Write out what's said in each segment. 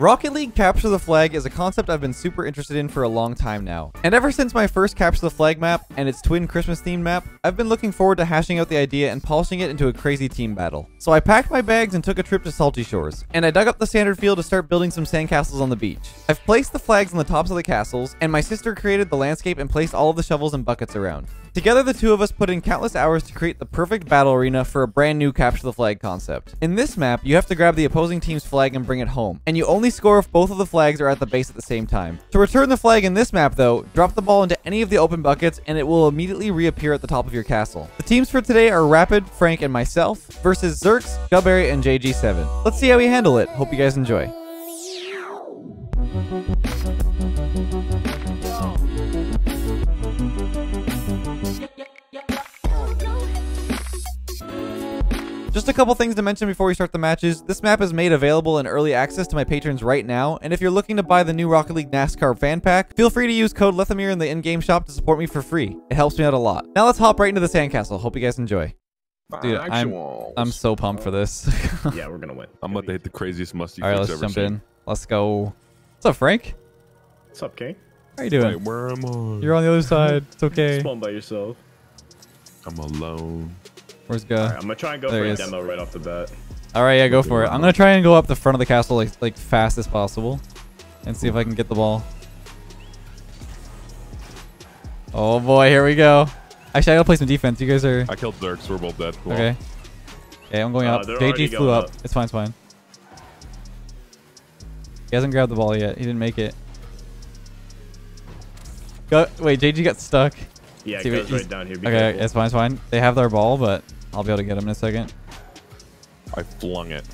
Rocket League Capture the Flag is a concept I've been super interested in for a long time now. And ever since my first Capture the Flag map and its twin Christmas themed map, I've been looking forward to hashing out the idea and polishing it into a crazy team battle. So I packed my bags and took a trip to Salty Shores, and I dug up the standard field to start building some sandcastles on the beach. I've placed the flags on the tops of the castles, and my sister created the landscape and placed all of the shovels and buckets around. Together, the two of us put in countless hours to create the perfect battle arena for a brand new Capture the Flag concept. In this map, you have to grab the opposing team's flag and bring it home, and you only score if both of the flags are at the base at the same time. To return the flag in this map, though, drop the ball into any of the open buckets and it will immediately reappear at the top of your castle. The teams for today are Rapid, Frank, and myself versus Zurx, Guhberry, and JG7. Let's see how we handle it. Hope you guys enjoy. Just a couple things to mention before we start the matches. This map is made available in early access to my patrons right now, and if you're looking to buy the new Rocket League NASCAR fan pack, feel free to use code Lethamyr in the in-game shop to support me for free. It helps me out a lot. Now let's hop right into the sandcastle. Hope you guys enjoy. Dude, I'm, I'm so pumped for this. yeah, we're gonna win. I'm about to hit the craziest musty All right, let's jump seen. in. Let's go. What's up, Frank? What's up, King? How you doing? Wait, where am I? You're on the other side. It's okay. Spawn by yourself. I'm alone. Where's Go? Right, I'm gonna try and go there for a demo right off the bat. All right, yeah, go for it. I'm gonna try and go up the front of the castle like like fast as possible, and see if I can get the ball. Oh boy, here we go. Actually, I gotta play some defense. You guys are. I killed Zurx. We're both dead. Cool. Okay. Okay, I'm going uh, up. JG flew up. up. It's fine. It's fine. He hasn't grabbed the ball yet. He didn't make it. Go. Wait, JG got stuck. Yeah, it goes right down here. Be okay, careful. it's fine, it's fine. They have their ball, but I'll be able to get him in a second. I flung it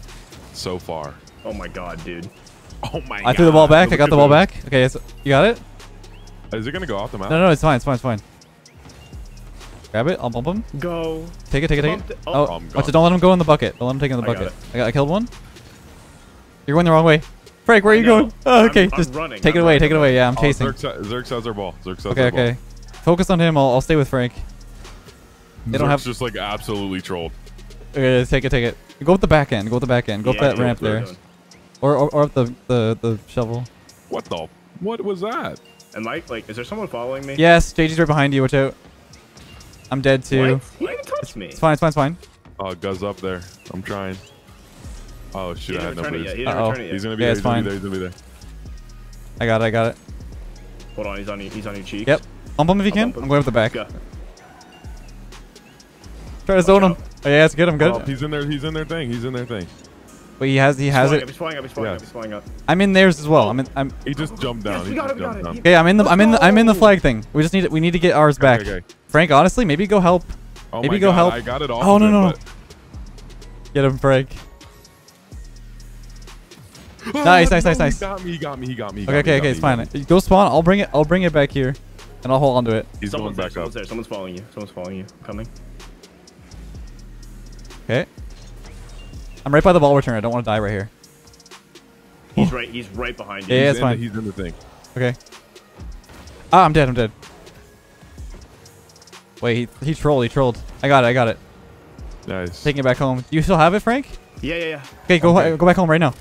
so far. Oh my god, dude. Oh my god. I god. threw the ball back. I got the ball back. Okay, you got it? Is it going to go off the map? No, no, it's fine. It's fine. It's fine. Grab it. I'll bump him. Go. Take it, take it, take it. Oh, oh watch oh, it. Don't let him go in the bucket. Don't let him take it in the bucket. I, got, I killed one. You're going the wrong way. Frank, where are you going? Oh, okay, I'm, just I'm running. take I'm it away. Take it away. Yeah, I'm oh, chasing. Zurx, Zurx has our ball. Zurx has okay, our okay. ball. Focus on him. I'll, I'll stay with Frank. They don't have just like absolutely trolled. Okay, take it, take it. Go up the back end. Go up the back end. Go yeah, up that ramp there. Or, or, or up the, the the shovel. What the? What was that? And like, like, is there someone following me? Yes, JG's right behind you. Watch out. I'm dead too. What? He didn't touch me. It's fine. It's fine. It's fine. Oh, Guz up there. I'm trying. Oh shit! I had no boost. He uh -oh. He's gonna be yeah, there. It's he's fine. gonna be there. He's gonna be there. I got it. I got it. Hold on. He's on. He's on your cheeks. Yep. Bump him if you I'll can. I'm going up the back. Go. Try to zone him. Oh, yeah, it's good. I'm good. Oh, he's in there. He's in their thing. He's in their thing. But he has. He he's has it. Up, he's flying up. He's flying yeah. up. He's flying up. I'm in theirs as well. I'm in. I'm. He just jumped down. Yes, he we got it. We got it. Okay, I'm in the. I'm in the. I'm in the flag thing. We just need. We need to get ours back. Okay, okay. Frank, honestly, maybe go help. Oh maybe my go God, help. I got it all. Oh no no. no. Get him, Frank. Oh, nice, nice, nice, nice. He got me. He got me. He got me. He okay, got okay, me, okay. Me, It's fine. Go spawn. I'll bring it. I'll bring it back here, and I'll hold on to it. He's someone's going back there, up. Someone's there. Someone's following you. Someone's following you. Coming. Okay. I'm right by the ball return. I don't want to die right here. He's right. He's right behind you. Yeah, he's it's fine. The, he's in the thing. Okay. Ah, I'm dead. I'm dead. Wait, he he trolled. He trolled. I got it. I got it. Nice. Taking it back home. Do you still have it, Frank? Yeah, yeah, yeah. Okay, go okay. go back home right now.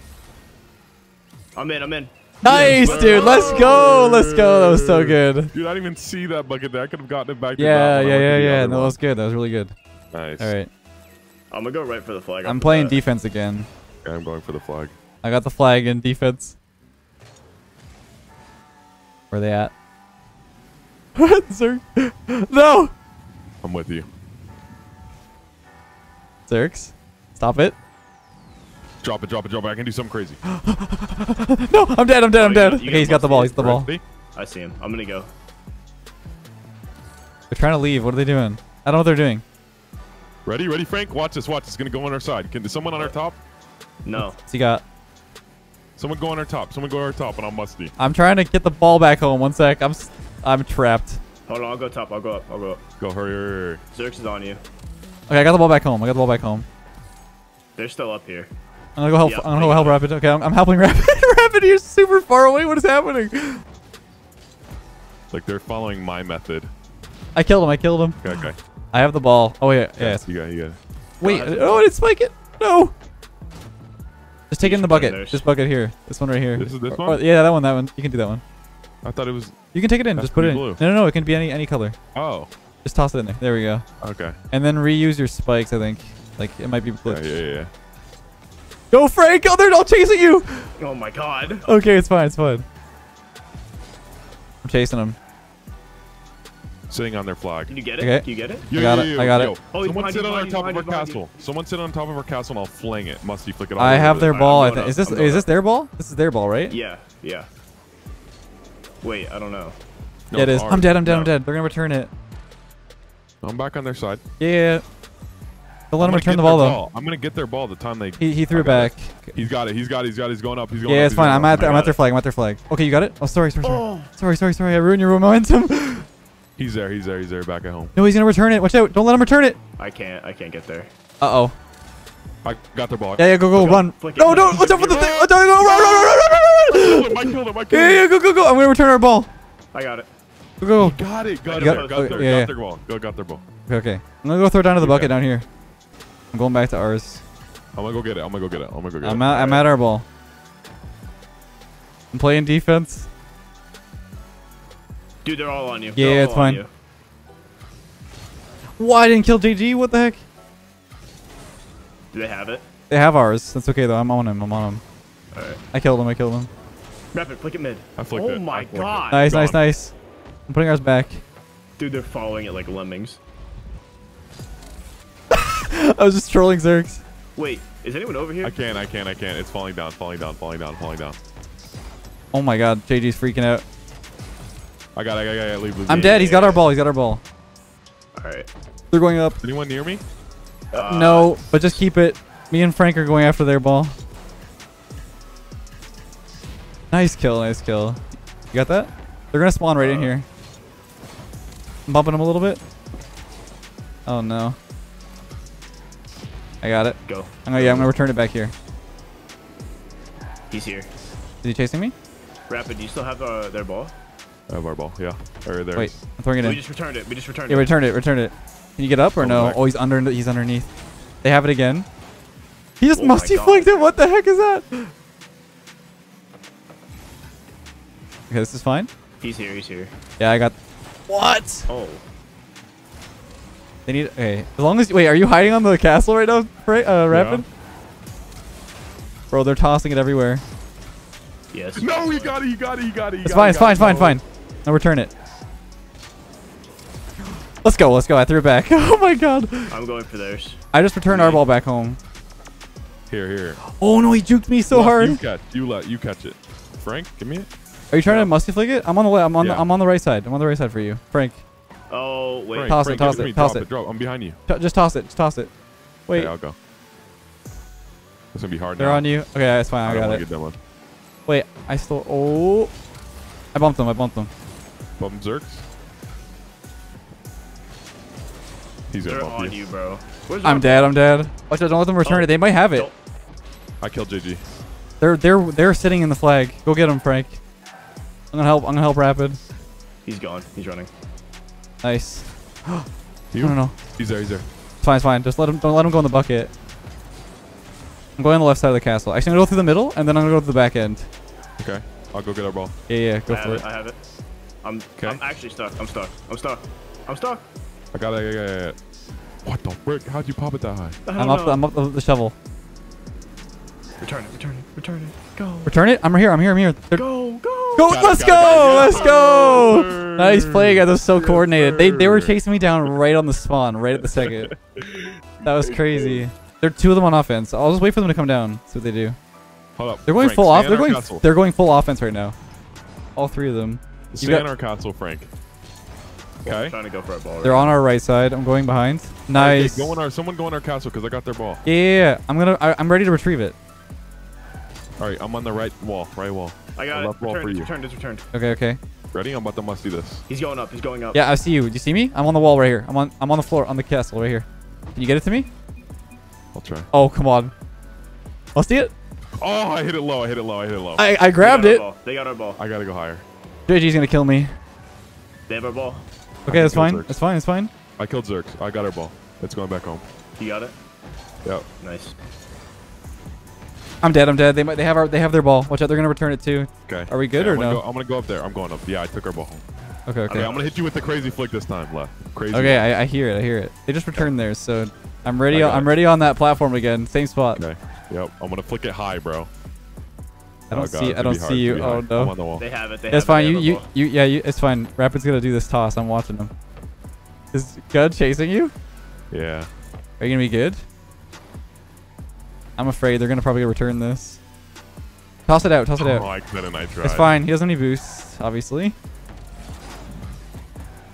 I'm in. I'm in. Nice, yes, dude. Let's go. Let's go. That was so good. Dude, I didn't even see that bucket there. I could have gotten it back. Yeah, yeah, yeah, yeah. No, that was good. That was really good. Nice. All right. I'm gonna go right for the flag. I'm playing defense again. Okay, I'm going for the flag. I got the flag in defense. Where are they at? Zurx. No! I'm with you. Zurx. Stop it. Drop it, drop it, drop it. I can do something crazy. no, I'm dead, I'm dead, I'm oh, dead. okay, he's got the ball, he's got the ball. I see him. I'm gonna go. They're trying to leave. What are they doing? I don't know what they're doing. Ready? Ready, Frank? Watch this. Watch. It's going to go on our side. Can someone on our top? No. What's he got? Someone go on our top. Someone go on our top, and I'm musty. I'm trying to get the ball back home. One sec. I'm I'm trapped. Hold on. I'll go top. I'll go up. I'll go up. Go. Hurry, hurry, hurry. Zurx is on you. Okay, I got the ball back home. I got the ball back home. They're still up here. I'm gonna go help. Yep, I'm gonna go help Rapid. Okay, I'm, I'm helping Rapid. Rapid, you're super far away. What is happening? Like they're following my method. I killed him. I killed him. Okay, okay. I have the ball. Oh yeah, yes. You got, it. you got. It. Wait, oh, I didn't spike it. No. Just take it in the Just put it bucket. there. This bucket here. This one right here. This is this Or- one? or- yeah, that one. That one. You can do that one. I thought it was. You can take it in. Just put it in. blue. No, no, no. It can be any any color. Oh. Just toss it in there. There we go. Okay. And then reuse your spikes. I think. Like it might be. Yeah, glitched. yeah, yeah. yeah. Go, Frank! Oh, they're all chasing you. Oh my god. Okay, it's fine. It's fine. I'm chasing them. Sitting on their flag. Did you get it? Okay. Did you get it? Yo, got yo, it, yo, I got it. Oh, he's Someone sit on our behind you, top of our behind you, castle. Someone sit on top of our castle and I'll fling it. Musty, flick it off. I have their ball. I think. Is this is this their ball? This is their ball, right? Yeah, yeah. Wait, I don't know. Yeah, it is. I'm dead. I'm dead. I'm dead. They're gonna return it. I'm back on their side. Yeah. Don't let I'm him gonna return the ball though. I'm gonna get their ball the time they. He, he threw it got back. He's got it. He's got it. He's got it. He's going up. He's going up. Yeah, up. it's he's fine. I'm at their, I'm at their flag. I'm at their flag. Okay, you got it. Oh, sorry, sorry, sorry, Oh, sorry, sorry, sorry. I ruined your momentum. He's there. He's there. He's there. Back at home. no, he's gonna return it. Watch out! Don't let him return it. I can't. I can't get there. Uh oh. I got their ball. Yeah, yeah. Go, go, Flick run. it, No, flick no. it, Watch out for the thing. Watch out. Go, run, run, run, run, run, killed run. him. I killed him. I killed Yeah, him. yeah. Go, go, go. I'm gonna return our ball. I got it. Go, go. go. Got it. Got You it. got- Got their, yeah, yeah. got their ball. Go. Got their ball. Okay, okay. I'm gonna go throw it down to the Okay. bucket down here. I'm going back to ours. I'm gonna go get it. I'm gonna go get it. I'm gonna go get I'm it. at, I'm at our ball. I'm playing defense. Dude, they're all on you. Yeah, They're it's fine. Why didn't kill JG? What the heck? Do they have it? They have ours. That's okay though. I'm on him. I'm on him. Alright. I killed him. I killed him. Rapid, flick it mid. I flicked oh it. my I flicked it. god. Nice, nice, gone. nice. I'm putting ours back. Dude, they're following it like lemmings. I was just trolling Zurx. Wait, is anyone over here? I can't. I can't. I can't. It's falling down. Falling down. Falling down. Falling down. Oh my god, JG's freaking out. I got. it, I got. I got. Leave. I'm dead. He's got our ball. He's got our ball. Alright. They're going up. Anyone near me? Uh, no, but just keep it. Me and Frank are going after their ball. Nice kill. Nice kill. You got that? They're gonna spawn right in Uh, here. I'm bumping them a little bit. Oh no. I got it. Go. I'm gonna, yeah, I'm gonna return it back here. He's here. Is he chasing me? Rapid, do you still have uh, their ball? I have our ball. Yeah. Or there. Wait, I'm throwing it in. We just returned it. We just returned it. Yeah, it. return it. Return it. Can you get up or Come no? back. Oh, he's under. He's underneath. They have it again. He just Oh my musty God. flanked him. What the heck is that? Okay, this is fine. He's here. He's here. Yeah, I got. What? Oh. They need. Okay, as long as wait, are you hiding on the castle right now, Fra- uh, Rapid? Bro, they're tossing it everywhere. Yes. No, he got it. He got it. He got it. He It's got fine. it, It's fine. it. Fine. Fine. Now return it. Let's go. Let's go. I threw it back. Oh my god. I'm going for theirs. I just returned our ball back home. Here, here. Oh no, he juked me so Left, hard. You catch. You let. You catch it. Frank, give me it. Are you trying No. to musty flick it? I'm on the way. I'm on. The, I'm on the right side. I'm on the right side for you, Frank. Oh, wait. Frank, Toss it, toss it, me. toss drop it. Drop. I'm behind you. T- just toss it. Just toss it. Wait, Okay, I'll go. It's gonna be hard they're now. on you. Okay, that's fine. I, don't got wanna it. Get that one. Wait, I still. Oh, I bumped them. I bumped them. Bum Zurx. He's gonna They're bump on you. you, bro. Where's I'm dead. I'm dead. Oh, Watch out! Don't let them return Oh. it. They might have it. Don't- I killed JG. They're they're they're sitting in the flag. Go get them, Frank. I'm gonna help. I'm gonna help Rapid. He's gone. He's running. Nice. You? don't know. He's there. He's there. It's fine. It's fine. Just let him. Don't let him go in the bucket. I'm going on the left side of the castle. Actually, I'm gonna go through the middle, and then I'm gonna go to the back end. Okay. I'll go get our ball. Yeah, yeah. Go I for it. it. I have it. I'm. Okay. I'm actually stuck. I'm stuck. I'm stuck. I'm stuck. I got it. Yeah, yeah, yeah. What the frick? How'd you pop it that high? I I'm don't up. The, I'm up the, the shovel. Return it. Return it. Return it. Go. Return it. I'm here. I'm here. I'm here. They're- Go. Go. Go, Got let's it, go, it. let's go. sir. Nice play, guys. That was so Yes, coordinated. They they were chasing me down right on the spawn, right at the second. That was crazy. There are two of them on offense. I'll just wait for them to come down. See what they do. Hold up. They're going Frank, full off. They're going. Castle. They're going full offense right now. All three of them. Stay got- in our castle, Frank. I'm Okay. trying to go for a ball. They're on our right side. I'm going behind. Nice. Okay, go in our. Someone go in our castle because I got their ball. Yeah, yeah, yeah. I'm gonna. I, I'm ready to retrieve it. All right. I'm on the right wall. Right wall. I got I it. left ball Returned. for It's you. returned. It's returned. Okay, okay. Ready? I'm about to musty this. He's going up. He's going up. Yeah, I see you. Do you see me? I'm on the wall right here. I'm on. I'm on the floor on the castle right here. Can you get it to me? I'll try. Oh, come on. I'll see it. Oh, I hit it low. I hit it low. I hit it low. I, I grabbed our it. ball. They got our ball. I gotta go higher. JG's gonna kill me. They have our ball. Okay, that's fine. Zurx. That's fine. That's fine. I killed Zurx. I got our ball. It's going back home. You got it. Yep. Nice. I'm dead. I'm dead. They might. They have our. They have their ball. Watch out. They're gonna return it too. Okay. Are we good Yeah, or I'm no? Go, I'm gonna go up there. I'm going up. Yeah, I took our ball home. Okay. Okay, Okay. I'm gonna hit you with the crazy flick this time. Left. Crazy. Okay. I, I hear it. I hear it. They just returned theirs, so I'm ready. I got I'm it. ready on that platform again. Same spot. Okay. Yep. I'm gonna flick it high, bro. I don't Oh, God, see. it's I don't see you. Oh hard. I'm no. on the wall. They have it. They That's have fine. It, they You. have You. You. Yeah. You. It's fine. Rapid's gonna do this toss. I'm watching him. Is Guh chasing you? Yeah. Are you gonna be good? I'm afraid they're gonna probably return this. Toss it out. Toss it Oh, out. I couldn't. I tried. It's fine. He doesn't have any boosts, obviously.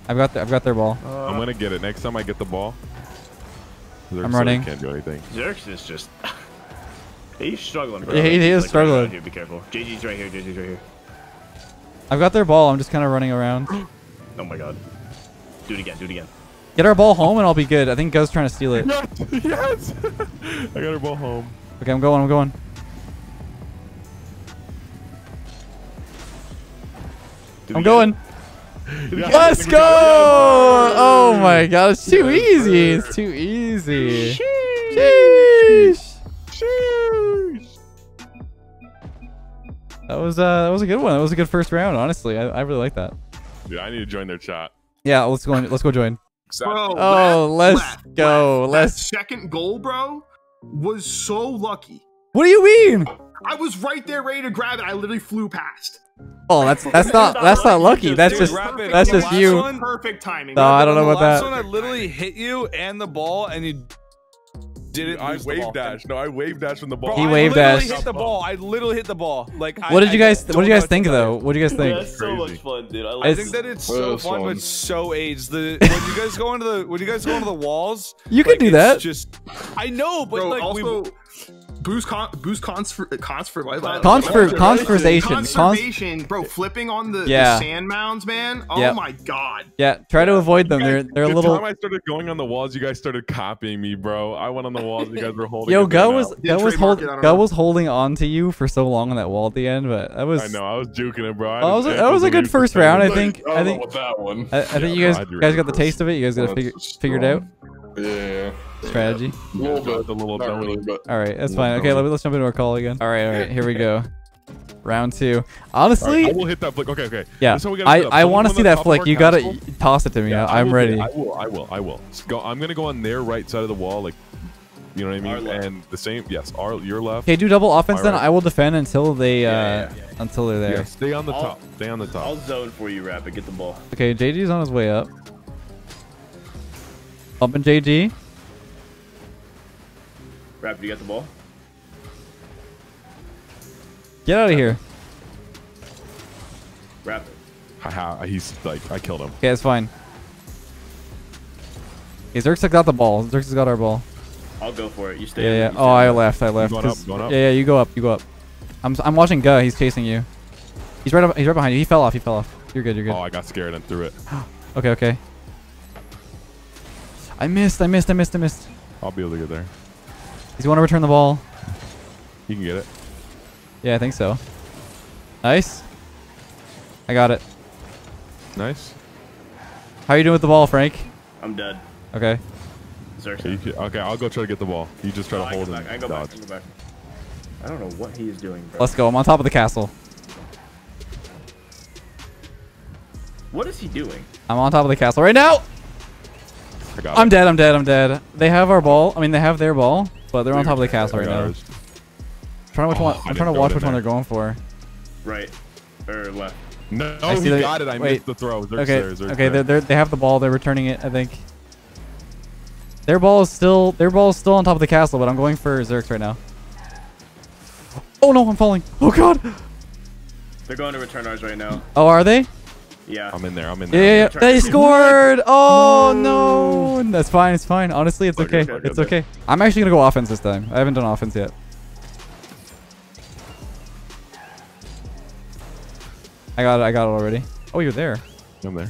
I've got. The, I've got their ball. I'm gonna get it next time I get the ball. Zurx I'm running. Can't do anything. Zurx is just. He's struggling, bro. Yeah, he- he is Like, struggling. around Here, be careful. JG's right here. JG's right here. I've got their ball. I'm just kind of running around. Oh my god. Do it again. Do it again. Get our ball home and I'll be good. I think Guz's trying to steal it. Yes. yes. I got our ball home. Okay, I'm going. I'm going. I'm going. Let's go! Oh my god, it's too easy. It's too easy. Sheesh. Sheesh. That was uh that was a good one. That was a good first round, honestly. I, I really like that. Dude, I need to join their chat. Yeah, let's go let's go join. Bro, Oh, let's left, go. left. Let's That second goal, bro, was so lucky. What do you mean? I was right there ready to grab it. I literally flew past. Oh, that's that's not that's not lucky. That's just Perfect that's just you. one- Perfect timing. No, I don't know about last that. one, I literally hit you and the ball, and you didn't. I lose the wave ball. dash. No, I wave dash from the ball. Bro, He I wave literally dashed. hit the ball. I literally hit the ball. Like, I- What did you guys what do you guys think though? What do you guys think? That's so much fun, dude. I I think that it's so fun, fun. but so aged. The when you guys go into the when you guys go into the walls, You could like, do that. Just I know, but Bro, like also, we. Boost con, boost cons for cons for life. Consfer- conversation. Cons- Conservation, bro. Flipping on the, Yeah. the sand mounds, man. Oh Yep. my god. Yeah, try to avoid them. They're they're a the little time I started going on the walls, you guys started copying me, bro. I went on the walls, you guys were holding. Yo, it Go was Yeah, Go was trademark hold, it, I don't Go was holding on to you for so long on that wall at the end, but that was I know. I was juking it, bro. I that was a, that was a good first we used to round. I think I I don't know think that one. I, I think you guys bro, I do guys got the taste of it. You guys got to figure figured out Yeah. Strategy. A little bit. The little Not donut. really, All right, that's fine. Okay, donut. let, let's jump into our call again. All right, all right, here we go. Round two. Honestly, right, I will hit that flick. Okay, okay. yeah, This is how we I. I want to see that flick. You gotta castle. toss it to me. Yeah, I- I'm will ready. I will. I will. I will. Go. I'm gonna go on their right side of the wall, like, you know what I mean, and the same. Yes, our your left. Okay, do double offense then. Alright. I will defend until they uh Yeah, yeah, until they're there. Yeah, stay on the I'll- top. Stay on the top. I'll zone for you, Rapid. Get the ball. Okay, JG's on his way up. Bumping JG. Rapid, you got the ball? Get out of here. Rapid. Haha, he's like, I killed him. Okay, it's fine. Okay, Zurx has got the ball. Zurx has got our ball. I'll go for it. You stay. Yeah, yeah. it, you Oh, stay I on left. I left. going up, 'cause- going up? Yeah, yeah. You go up. You go up. I'm s- I'm watching Guh. He's chasing you. He's right up. He's right behind you. He fell off. He fell off. You're good. You're good. Oh, I got scared and threw it. Okay, okay. I missed. I missed. I missed. I missed. I'll be able to get there. He's want to return the ball. You can get it. Yeah, I think so. Nice. I got it. Nice. How are you doing with the ball, Frank? I'm dead. Okay. Zurx. Okay, can- okay, I'll go try to get the ball. You just try Oh, to hold go and back. I go back. I go back. I don't know what he is doing, bro. Let's go. I'm on top of the castle. What is he doing? I'm on top of the castle right now. I got I'm it. dead. I'm dead. I'm dead. They have our ball. I mean, they have their ball, but they're on top of the castle right got now. ours. trying to which Oh, one, I I'm trying to watch oh, it in which one they're going for. Right. Or left. No, I see he that- got it. I wait. missed the throw. Zurx's okay. there, Zurx's okay. They're, they're, they have the ball. They're returning it. I think. Their ball is still their ball is still on top of the castle, but I'm going for Zurx right now. Oh no, I'm falling. Oh god. They're going to return ours right now. Oh, are they? Yeah. I'm in there. I'm in Yeah, there. yeah, yeah. trying They scored. Oh no. That's fine. It's fine. Honestly, it's Okay, okay. okay, It's okay. okay. I'm actually gonna go offense this time. I haven't done offense yet. I got it. I got it already. Oh, you're there. I'm there.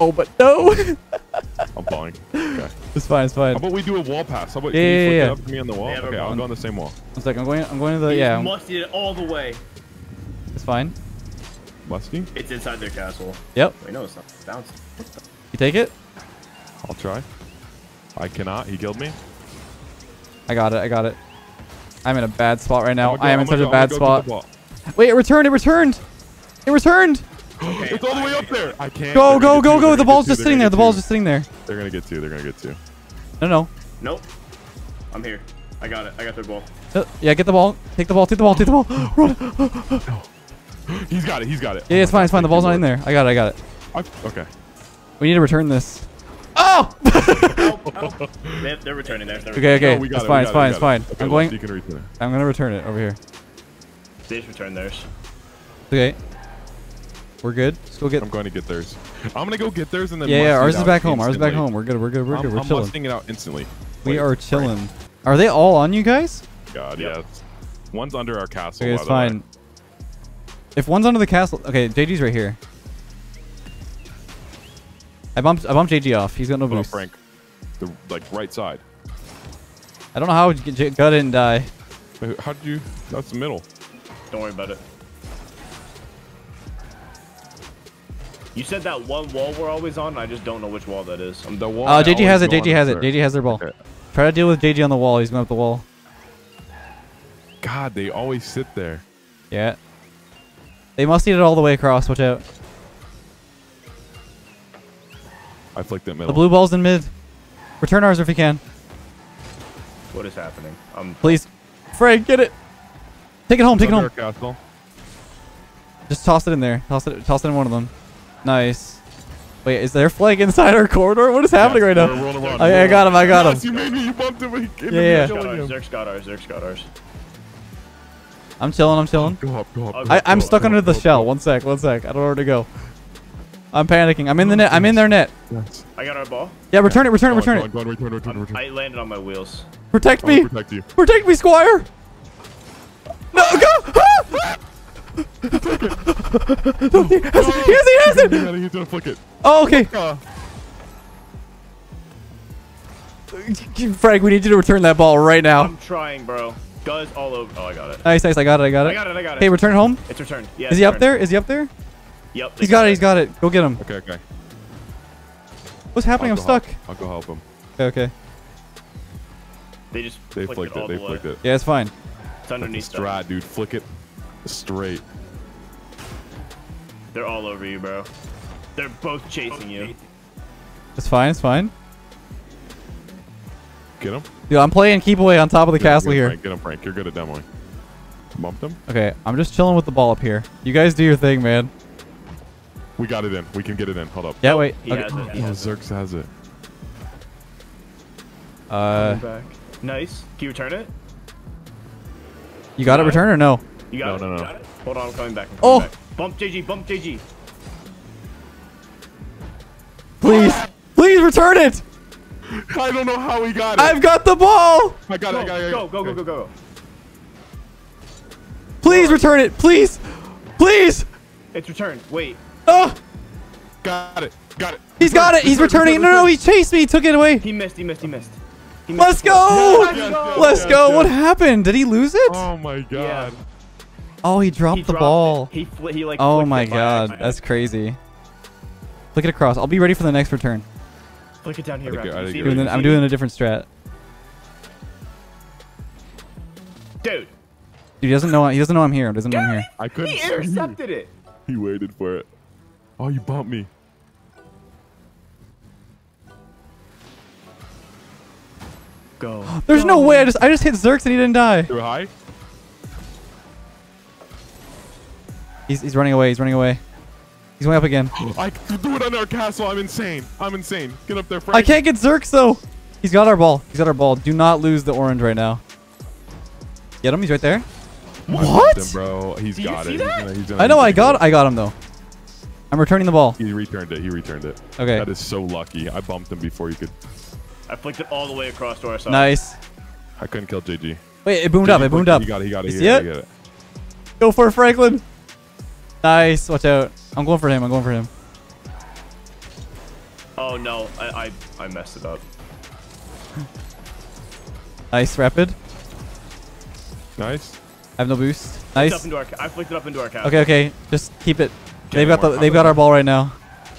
Oh, but no. I'm falling. Okay. it's fine. It's fine. How about we do a wall pass? How about Yeah, can you yeah, flick yeah. it up to me on the wall? They have a Okay, I'll go on the same wall. One second. I'm going. I'm going to the. He Yeah. musted it all the way. It's fine. Musty? It's inside their castle. Yep. Wait, no, it's not. It's bouncing. You take it. I'll try. I cannot. He killed me. I got it. I got it. I'm in a bad spot right now. I'm I am in such I'm a bad go- I'm gonna spot. go get the ball. Wait, it returned. It returned. It returned. It's all the way up there. I can't. Go, go, go, two, go. they're The ball's just sitting there. The ball's just sitting there. They're gonna get two. They're gonna get two. No, no. Nope. I'm here. I got it. I got their ball. Uh, yeah, get the ball. Take the ball. Take the ball. Take the ball. Run. He's got it. He's got it. Yeah, it's fine. It's fine. The ball's not in there. I got it. I got it. I, okay. We need to return this. Oh! They, they're returning there. They're okay, okay. No, we it's it, fine. got It's it, fine. we It's fine. it. Okay, I'm going. You can return it. I'm gonna return it over here. They just returned theirs. Okay. We're good. Let's go get. I'm going to get theirs. I'm gonna go get theirs and then. Yeah, yeah. Ours is back home. Ours is back home. We're good. We're good. We're I'm, good. We're I'm chilling. musting it out instantly. We Wait, are chilling. Are they all on you guys? God, Yep. yes. One's under our castle. Okay, it's the way. fine. If one's under the castle, okay, JG's right here. I bumped, I bumped JG off. He's got no Hold boost. Frank. The like right side. I don't know how J- J- Gut didn't die. Wait, How did you? That's the middle. Don't worry about it. You said that one wall we're always on. and I just don't know which wall that is. Um, the wall. Oh, I JG has it. go JG has it. there. JG has their ball. Okay. Try to deal with JG on the wall. He's going up the wall. God, they always sit there. Yeah. They must eat it all the way across. Watch out. I flicked it The middle. The blue ball's in mid. Return ours if you can. What is happening? Um, Please. Frank, get it. Take it home. Take it home. our castle. Just toss it in there. Toss it. Toss it in one of them. Nice. Wait, is there flag inside our corridor? What is happening right We're now? rolling. I, I got him. I got Yes, him. you made me. You bumped him. He came Yeah, in yeah. got ours. him. Zurx's got ours. Zurx's got ours. I'm chilling. I'm chilling. Go up. Go up. I- go I, up, I'm go up, stuck under the go up, shell. go up. One sec. One sec. I don't know where to go. I'm panicking. I'm in the net. I'm in their net. Yes. I got our ball. Yeah, return it. Return it. Return it. go on, return, return, return. I landed on my wheels. Protect me. protect you. Protect me, Squire. No, go. Ah! No, he has it. He has it. He has it. He got it, He's gonna flick it. Oh, okay. Uh, Frank, we need you to return that ball right now. I'm trying, bro. Guys all over. Oh, I got it. Nice, nice. I got it. I got it. I got it. I got it. Okay, return home. It's returned. Yeah. Is it's he up there? Is he up there? Yep. He's got it. He's got it. Go get him. okay, okay. What's happening? I'll I'm go help- stuck. I'll go help him. Okay, okay. They just They flicked, flicked it all it. They the way. flicked it. Yeah, it's fine. It's underneath them. Strat, dude. Flick it straight. They're all over you, bro. They're both chasing you. It's fine. It's fine. Get him. Dude, I'm playing keep away on top of the Get him, castle get him, here. Frank, Get him, Frank. You're good at demoing. Bumped him. Okay, I'm just chilling with the ball up here. You guys do your thing, man. We got it in. We can get it in. Hold up. Yeah, wait. He Okay. has it. He Oh, has it. Zurx has it. Uh, Back. Nice. Can you return it? you got it. Return or no? You got No, it? no, You no. Hold on, I'm coming back. I'm Oh! coming back. Bump JG, bump JG. Please, please return it. I don't know how he got it. I've got the ball. I got it. I got it. I Go, got it. go, go, Okay. go, go. Please return it. Please, please. It's returned. Wait. Oh, Got it. Got it. he's got it. He's Return, returning. return, No, no, he chased me. He took it away. He missed, he missed, he missed. He missed Let's go. flip. Yes, yes, Let's yes, go. yes. What happened? Did he lose it? Oh my god. Oh, he dropped He the dropped ball. He, he like. Oh my god, that's crazy. Flick it across. I'll be ready for the next return. Flick it down here, I think Raptor. I You think see it it? Doing You the- I'm doing a different strat. Dude, Dude, he doesn't know. He doesn't know I'm here. Doesn't know I'm here. I couldn't. he see intercepted it. He waited for it. Oh, you bumped me. Go. There's no way. I just I just hit Zurx and he didn't die. Too high? He's he's running away. He's running away. He's going up again. I do it on our castle. I'm insane. I'm insane. Get up there, Frank. I can't get Zurx though. He's got our ball. He's got our ball. Do not lose the orange right now. Get him. He's right there. I What? Him, bro. He's Do you got see it. that? He's gonna, he's gonna, I know. I gonna got. I got him though. I'm returning the ball. He returned it. He returned it. Okay. That is so lucky. I bumped him before you could. I flicked it all the way across to our side. Nice. I couldn't kill JG. Wait, it boomed up. It boomed up. He got it. He got it. You He see got it? it. He got it. Go for Franklin. Nice. Watch out. I'm going for him. I'm going for him. Oh no, I, I I messed it up. Nice. Rapid. Nice. I have no boost. Flicked up Nice. into our, ca- I flicked it up into our castle. Okay. Okay. Just keep it. Get They've got the. They've got our ball right now.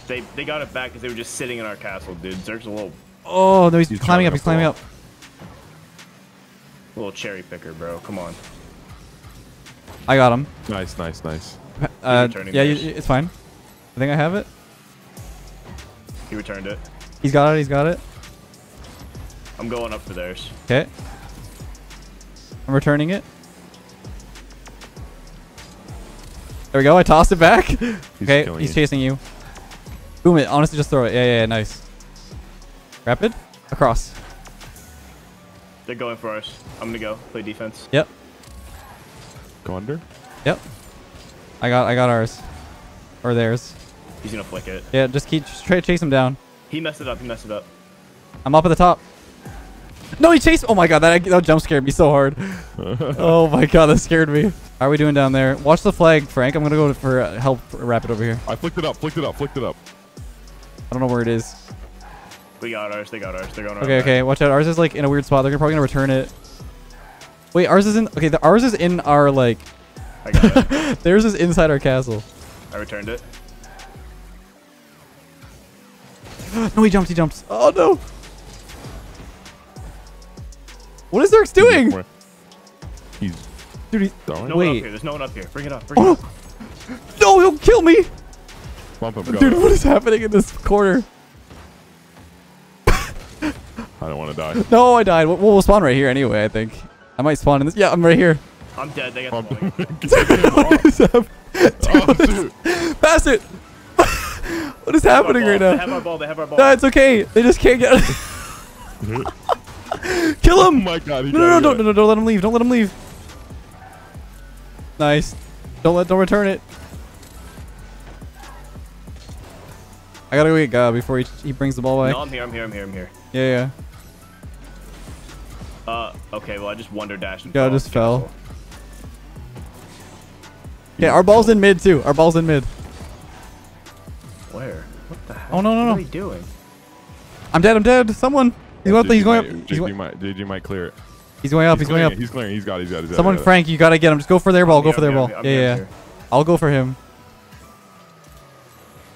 They they got it back because they were just sitting in our castle, dude. Zurx's a little. Oh no, he's, He's climbing up. He's climbing to up. Little cherry picker, bro. Come on. I got him. Nice, nice, nice. Uh, yeah, you, it's fine. I think I have it. He returned it. He's got it. He's got it. I'm going up for theirs. Okay. I'm returning it. There we go. I tossed it back. okay, he's you. chasing you. Boom it. Honestly, just throw it. Yeah, yeah, yeah, nice. Rapid. Across. They're going for us. I'm gonna go play defense. Yep. Go under. Yep. I got I got ours. Or theirs. He's gonna flick it. Yeah, just keep just try to chase him down. He messed it up. He messed it up. I'm up at the top. No, he chased. Oh my god, that, that jump scared me so hard. oh my god, that scared me. How are we doing down there? Watch the flag, Frank. I'm gonna go for uh, help rapid over here. I flicked it up, flicked it up, flicked it up. I don't know where it is. We got ours. They got ours. They're going. our Okay, way. okay. Watch out. Ours is like in a weird spot. They're gonna- probably gonna return it. Wait, ours is in. Okay, the ours is in our like. I got it. theirs is inside our castle. I returned it. No, he jumps. He jumps. Oh no. What is Zurx doing? He's Dude, he's. throwing. No one up Wait. here. There's no one up here. Bring it up. Bring it oh up. no, he'll kill me. Bump him, go. Dude, what is happening in this corner? I don't want to die. No, I died. We'll, we'll spawn right here anyway, I think. I might spawn in this. Yeah, I'm right here. I'm dead. They got Bump the him. ball. what is happening? oh. Pass it. what is happening right now? They have now? our ball. They have our ball. No, it's okay. They just can't get Kill him. Oh my god. No, no, no, me. don't, no, no, don't let him leave. Don't let him leave. Nice. Don't let, don't return it. I gotta go get God before he, he brings the ball back. No, I'm here. I'm here. I'm here. I'm here. Yeah, yeah. Uh, okay. Well, I just wonder dash and Yeah, I just off the fell. Castle. Okay, our ball's in mid too. Our ball's in mid. Where? What the heck? Oh, no, no, no! What are they doing? I'm dead. I'm dead. Someone. He's going up. He's JG going up. might- He's JG going, might, JG might clear it. he's going up. He's going up. it, He's clearing. it, He's got. He's got. He's got. Someone, he's got it. Frank, you gotta get him. Just go for their ball. Go for their ball. Yeah, yeah, yeah. I'm here. I'll go for him.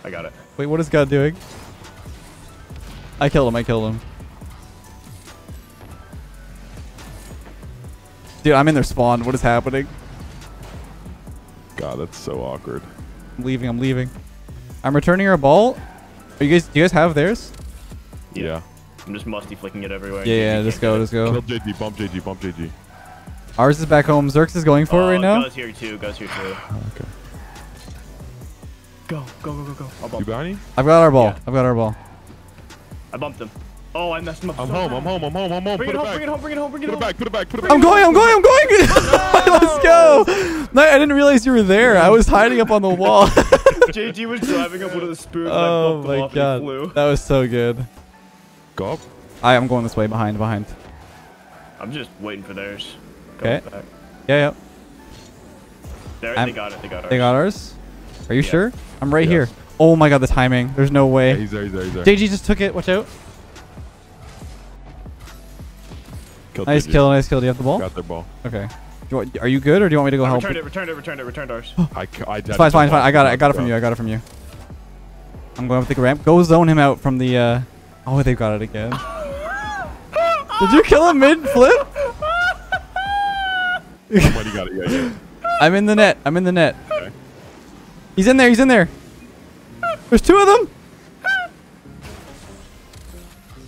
I got it. Wait, what is God doing? I killed him. I killed him. Dude, I'm in their spawn. What is happening? God, that's so awkward. I'm leaving. I'm leaving. I'm returning our ball. Are you guys? Do you guys have theirs? Yeah. I'm just musty flicking it everywhere. Yeah, yeah. You Just go. get it. Just go. Kill JG. Bump JG. Bump JG. Ours is back home. Zurx is going for it Oh, right now. Goes here too. Goes here too. Okay. Go, go, go, go, go. I'll You bump. got any? I've got our ball. Yeah. I've got our ball. I bumped him. Oh, I messed him up. I'm so home. bad. I'm home. I'm home. I'm home. Bring Put it it home. back. Bring it home. Bring it home. Bring it Put it back. Put it back. Put it back. I'm going. I'm going. I'm going. Let's go. No, I didn't realize you were there. I was hiding up on the wall. JG was driving up one of the spoons. oh and I oh bumped him my off god, And flew. that was so good. Go up. I am going this way. Behind. Behind. I'm just waiting for theirs. Okay. Yeah, yeah. There, they got it. They got ours. They got ours. Are you Yeah. sure? I'm right Yeah. here. Oh my god, the timing. There's no way. Yeah, way. he's there. He's there. He's there. JG just took it. Watch out. Killed Nice JG. kill. Nice kill. Do you have the ball? Got their ball. Okay. Do you want, are you good or do you want me to go I help? returned you? it. Returned it. Returned it. Returned ours. I, c- I It's fine. It's fine. It's fine. I got it. I got it from you. I got it from you. I'm going up the ramp. Go zone him out from the. uh Oh, they've got it again. Did you kill him mid flip? Somebody got it. Yeah, yeah. I'm in the net. I'm in the net. Okay. He's in there. He's in there. There's two of them.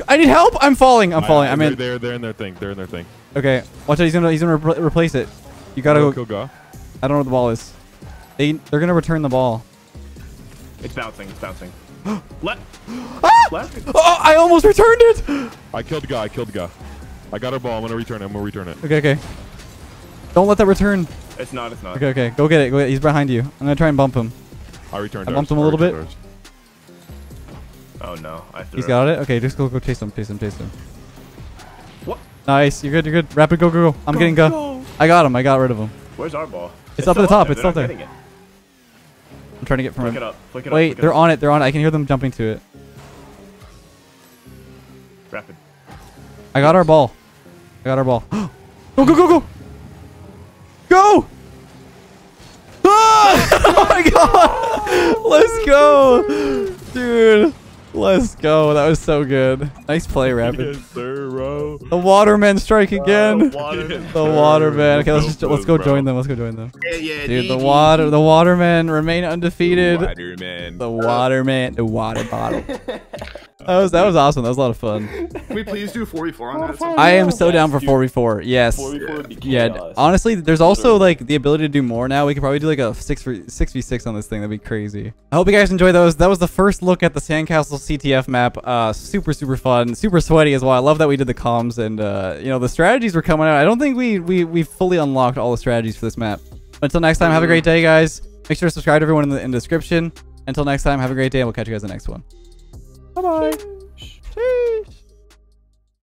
I need help. I'm falling. I'm falling. I- I'm they're, in. They're, they're in their thing. They're in their thing. Okay. Watch out. He's gonna. He's gonna repl- replace it. You gotta Go. I don't know where the ball is. They. They're gonna return the ball. It's bouncing. It's bouncing. Left. Ah! Left. Oh! I almost returned it. I killed the guy. I killed the guy. I got our ball. I'm gonna return it. I'm gonna return it. Okay. Okay. Don't let that return. It's not. It's not. Okay. Okay. Go get it. Go get it. He's behind you. I'm gonna try and bump him. I returned. I ours. bumped him a little bit. ours. Oh no. I threw He's got it. Okay. Just go. Go chase him. Chase him. Chase him. What? Nice. You're good. You're good. Rapid. Go. Go. Go. I'm getting go. go. I got him. I got rid of him. Where's our ball? It's up at the top, there. it's still there. it. I'm trying to get from Flick him. it up. Flick it up. Wait. it They're up. on it. They're on it. I can hear them jumping to it. Rapid. I got our ball. I got our ball. go, go, go, go. Go! Ah! oh my god! Let's go! Dude. Let's go. That was so good. Nice play, Rapid. Yes, sir, bro. The Waterman strike again. Uh, water- the Waterman. Okay, let's Go just let's go bro. join them. Let's go join them. Yeah, yeah, Dude, the GG. water the Watermen remain undefeated. Spider-Man. The Waterman, the water bottle. That was that was awesome. That was a lot of fun. Can we please do 44 on that? I am so Yes, down for dude. 4v4. Yes. 4v4 would Yeah, chaos. honestly, there's also like the ability to do more now. We could probably do like a six for six v six on this thing. That'd be crazy. I hope you guys enjoy those. That was the first look at the Sandcastle CTF map. Uh, super super fun, super sweaty as well. I love that we did the comms and uh, you know the strategies were coming out. I don't think we we we fully unlocked all the strategies for this map. But until next time, have a great day, guys. Make sure to subscribe to everyone in the, in the description. Until next time, have a great day, and we'll catch you guys in the next one. Bye bye. Sheesh.